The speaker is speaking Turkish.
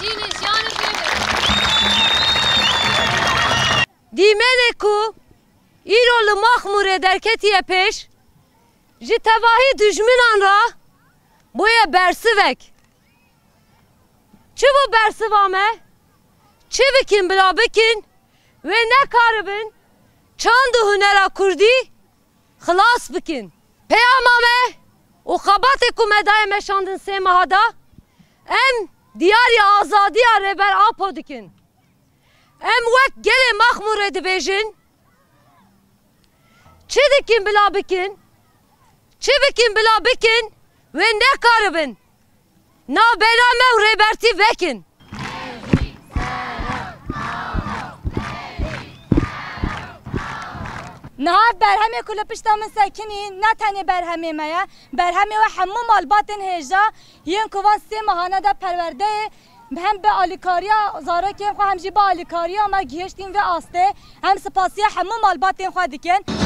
Žiliš, Jana Žiliš. Di meleku, İrolu mahmur eder ketiye peş, ji tevahi düşmünan ra, boya bersivek. Çi bu bersivame, çi bikin bila ve ne karibin, çandı hünera kurdi, hılas bikin. Peyamame, o kabate kumedaya meşandın semahada, em da em diyarya azadiya reber apo dikin. Em wek gelê Maxmûrê dibêjin çi dikin bila bikin çi bikin bila bikin ve nekaribin navbera me û rêbertî vekin. نه بر همه کل پشت من ساکنین نه تنه بر همه میا بر همه و همه مال باتن هجا یه کوان سی مهانه ده پرورده. هم به آلیکاریا زارا که خو همجی با آلیکاریا ما گیشتیم و آسته. هم سپاسی همه مال باتن خو دیکن